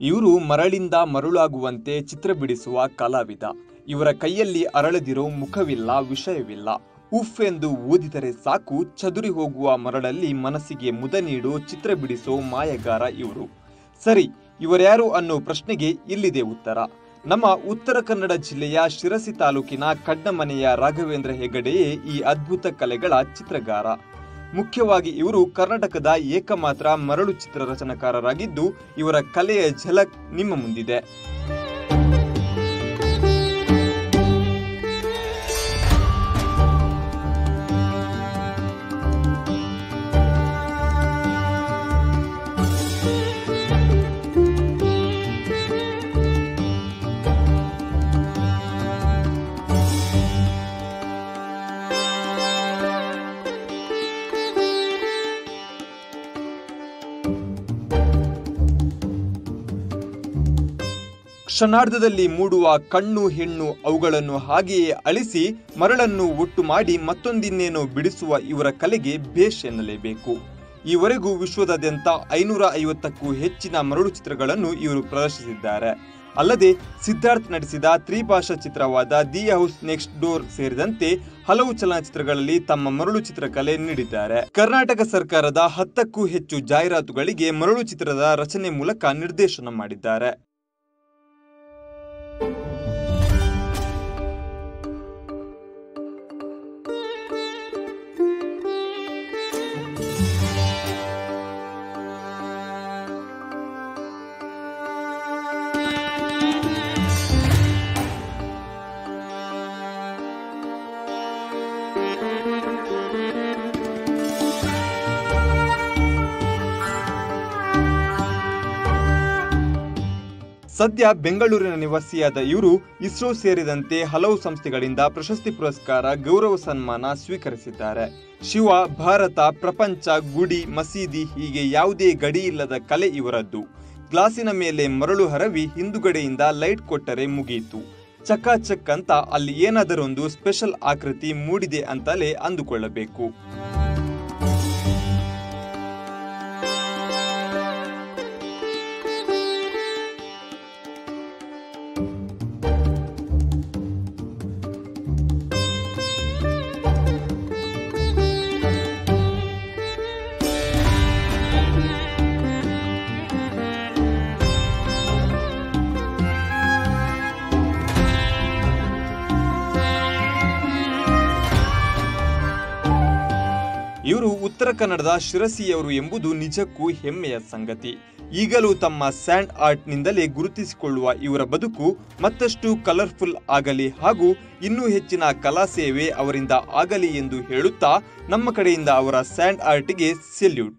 ಇವರು ಮರಳಿಂದ ಮರುಳಾಗುವಂತೆ ಚಿತ್ರ ಬಿಡಿಸುವ ಕಲಾವಿದ. ಇವರ ಕೈಯಲ್ಲಿ ಅರಳದಿರೋ ಮುಖವಿಲ್ಲ, ವಿಷಯವಿಲ್ಲ. ಉಫ್ ಎಂದು ಓದಿದರೆ ಸಾಕು, ಚದುರಿ ಹೋಗುವ ಮರಳಲ್ಲಿ ಮನಸ್ಸಿಗೆ ಮುದ ನೀಡೋ ಚಿತ್ರ ಬಿಡಿಸೋ ಮಾಯಗಾರ ಇವರು. ಸರಿ, ಇವರ್ಯಾರು ಅನ್ನೋ ಪ್ರಶ್ನೆಗೆ ಇಲ್ಲಿದೆ ಉತ್ತರ. ನಮ್ಮ ಉತ್ತರ ಕನ್ನಡ ಜಿಲ್ಲೆಯ ಶಿರಸಿ ತಾಲೂಕಿನ ಕಡ್ಡಮನೆಯ ರಾಘವೇಂದ್ರ ಹೆಗಡೆಯೇ ಈ ಅದ್ಭುತ ಕಲೆಗಳ ಚಿತ್ರಗಾರ. ಮುಖ್ಯವಾಗಿ ಇವರು ಕರ್ನಾಟಕದ ಏಕಮಾತ್ರ ಮರಳು ಚಿತ್ರ ರಚನಕಾರರಾಗಿದ್ದು ಇವರ ಕಲೆಯ ಝಲಕ್ ನಿಮ್ಮ ಮುಂದಿದೆ. ಕ್ಷಣಾರ್ಧದಲ್ಲಿ ಮೂಡುವ ಕಣ್ಣು ಹೆಣ್ಣು ಅವುಗಳನ್ನು ಹಾಗೆಯೇ ಅಳಿಸಿ ಮರಳನ್ನು ಒಟ್ಟು ಮಾಡಿ ಮತ್ತೊಂದಿನ್ನೇನೋ ಬಿಡಿಸುವ ಇವರ ಕಲೆಗೆ ಭೇಷ್ ಎನ್ನಲೇಬೇಕು. ಈವರೆಗೂ ವಿಶ್ವದಾದ್ಯಂತ ಐನೂರ ಐವತ್ತಕ್ಕೂ ಹೆಚ್ಚಿನ ಮರಳು ಚಿತ್ರಗಳನ್ನು ಇವರು ಪ್ರದರ್ಶಿಸಿದ್ದಾರೆ. ಅಲ್ಲದೆ ಸಿದ್ಧಾರ್ಥ್ ನಡೆಸಿದ ತ್ರಿಭಾಷಾ ಚಿತ್ರವಾದ ದಿ ಹೌಸ್ ನೆಕ್ಸ್ಟ್ ಡೋರ್ ಸೇರಿದಂತೆ ಹಲವು ಚಲನಚಿತ್ರಗಳಲ್ಲಿ ತಮ್ಮ ಮರಳು ಚಿತ್ರಕಲೆ ನೀಡಿದ್ದಾರೆ. ಕರ್ನಾಟಕ ಸರ್ಕಾರದ ಹತ್ತಕ್ಕೂ ಹೆಚ್ಚು ಜಾಹೀರಾತುಗಳಿಗೆ ಮರಳು ಚಿತ್ರದ ರಚನೆ ಮೂಲಕ ನಿರ್ದೇಶನ ಮಾಡಿದ್ದಾರೆ. ಸದ್ಯ ಬೆಂಗಳೂರಿನ ನಿವಾಸಿಯಾದ ಇವರು ಇಸ್ರೋ ಸೇರಿದಂತೆ ಹಲವು ಸಂಸ್ಥೆಗಳಿಂದ ಪ್ರಶಸ್ತಿ ಪುರಸ್ಕಾರ, ಗೌರವ ಸನ್ಮಾನ ಸ್ವೀಕರಿಸಿದ್ದಾರೆ. ಶಿವ, ಭಾರತ, ಪ್ರಪಂಚ, ಗುಡಿ, ಮಸೀದಿ ಹೀಗೆ ಯಾವುದೇ ಗಡಿ ಇಲ್ಲದ ಕಲೆ ಇವರದ್ದು. ಗ್ಲಾಸಿನ ಮೇಲೆ ಮರಳು ಹರವಿ ಹಿಂದುಗಡೆಯಿಂದ ಲೈಟ್ ಕೊಟ್ಟರೆ ಮುಗಿಯಿತು ಚಕಾಚಕ್ ಅಂತ ಅಲ್ಲಿ ಏನಾದರೊಂದು ಸ್ಪೆಷಲ್ ಆಕೃತಿ ಮೂಡಿದೆ ಅಂತಲೇ ಅಂದುಕೊಳ್ಳಬೇಕು. ಇವರು ಉತ್ತರ ಕನ್ನಡದ ಶಿರಸಿಯವರು ಎಂಬುದು ನಿಜಕ್ಕೂ ಹೆಮ್ಮೆಯ ಸಂಗತಿ. ಈಗಲೂ ತಮ್ಮ ಸ್ಯಾಂಡ್ ಆರ್ಟ್ನಿಂದಲೇ ಗುರುತಿಸಿಕೊಳ್ಳುವ ಇವರ ಬದುಕು ಮತ್ತಷ್ಟು ಕಲರ್ಫುಲ್ ಆಗಲಿ ಹಾಗೂ ಇನ್ನೂ ಹೆಚ್ಚಿನ ಕಲಾ ಸೇವೆ ಅವರಿಂದ ಆಗಲಿ ಎಂದು ಹೇಳುತ್ತಾ ನಮ್ಮ ಕಡೆಯಿಂದ ಅವರ ಸ್ಯಾಂಡ್ ಆರ್ಟ್ಗೆ ಸೆಲ್ಯೂಟ್.